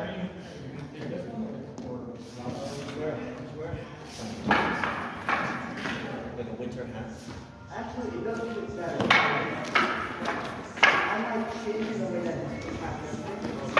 Like a winter hat? Actually, it doesn't look better. I might change the way that happens.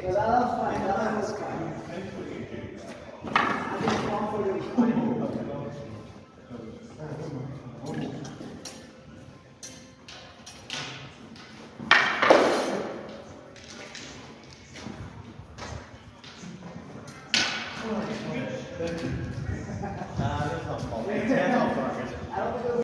But I'll find out what's coming. I just want for the That's not fault. That's not fault.